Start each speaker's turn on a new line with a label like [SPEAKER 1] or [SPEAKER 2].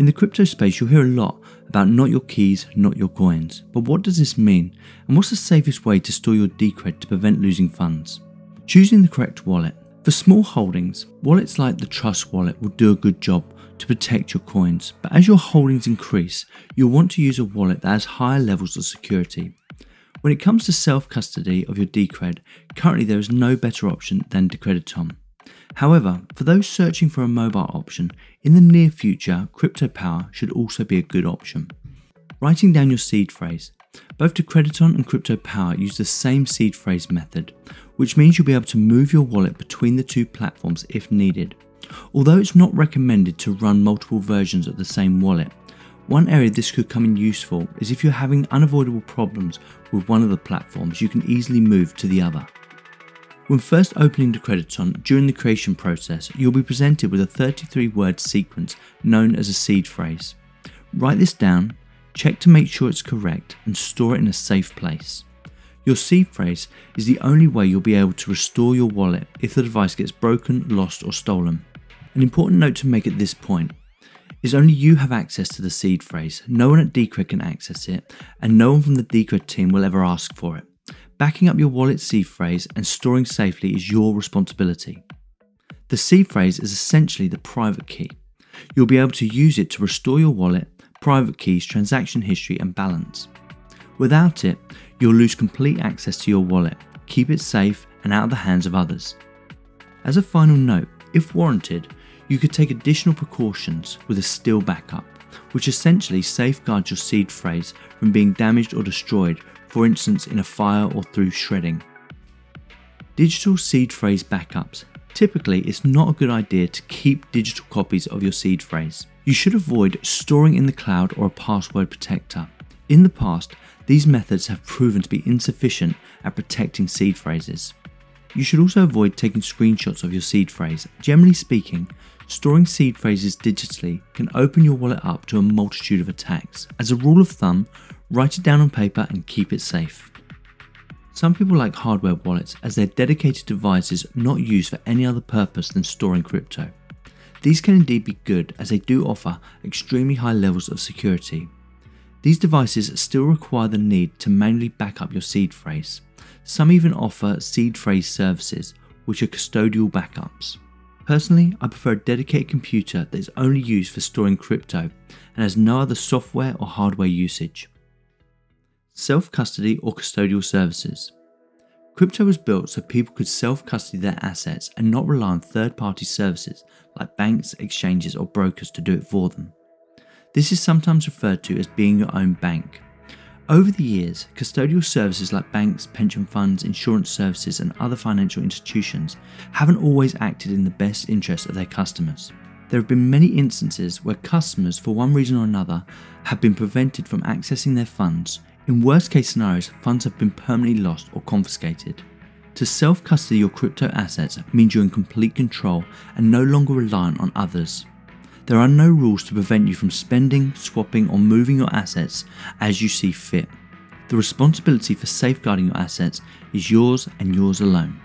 [SPEAKER 1] In the crypto space, you'll hear a lot about not your keys, not your coins. But what does this mean? And what's the safest way to store your Decred to prevent losing funds? Choosing the correct wallet. For small holdings, wallets like the Trust wallet will do a good job to protect your coins. But as your holdings increase, you'll want to use a wallet that has higher levels of security. When it comes to self custody of your Decred, currently there is no better option than Decrediton. However, for those searching for a mobile option, in the near future, CryptoPower should also be a good option. Writing down your seed phrase. Both Decrediton and CryptoPower use the same seed phrase method, which means you'll be able to move your wallet between the two platforms if needed. Although it's not recommended to run multiple versions of the same wallet, one area this could come in useful is if you're having unavoidable problems with one of the platforms, you can easily move to the other. When first opening Decrediton during the creation process, you'll be presented with a 33 word sequence known as a seed phrase. Write this down, check to make sure it's correct, and store it in a safe place. Your seed phrase is the only way you'll be able to restore your wallet if the device gets broken, lost, or stolen. An important note to make at this point is only you have access to the seed phrase. No one at Decred can access it, and no one from the Decred team will ever ask for it. Backing up your wallet seed phrase and storing safely is your responsibility. The seed phrase is essentially the private key. You'll be able to use it to restore your wallet, private keys, transaction history, and balance. Without it, you'll lose complete access to your wallet. Keep it safe and out of the hands of others. As a final note, if warranted, you could take additional precautions with a still backup, which essentially safeguards your seed phrase from being damaged or destroyed for instance in a fire or through shredding. Digital seed phrase backups. Typically, it's not a good idea to keep digital copies of your seed phrase. You should avoid storing in the cloud or a password protector. In the past, these methods have proven to be insufficient at protecting seed phrases. You should also avoid taking screenshots of your seed phrase. Generally speaking, storing seed phrases digitally can open your wallet up to a multitude of attacks. As a rule of thumb, Write it down on paper and keep it safe. Some people like hardware wallets as they're dedicated devices not used for any other purpose than storing crypto. These can indeed be good as they do offer extremely high levels of security. These devices still require the need to manually back up your seed phrase. Some even offer seed phrase services, which are custodial backups. Personally, I prefer a dedicated computer that is only used for storing crypto and has no other software or hardware usage self custody or custodial services. Crypto was built so people could self custody their assets and not rely on third party services like banks, exchanges, or brokers to do it for them. This is sometimes referred to as being your own bank. Over the years, custodial services like banks, pension funds, insurance services, and other financial institutions haven't always acted in the best interest of their customers. There have been many instances where customers, for one reason or another, have been prevented from accessing their funds in worst case scenarios, funds have been permanently lost or confiscated. To self custody your crypto assets means you're in complete control and no longer reliant on others. There are no rules to prevent you from spending, swapping, or moving your assets as you see fit. The responsibility for safeguarding your assets is yours and yours alone.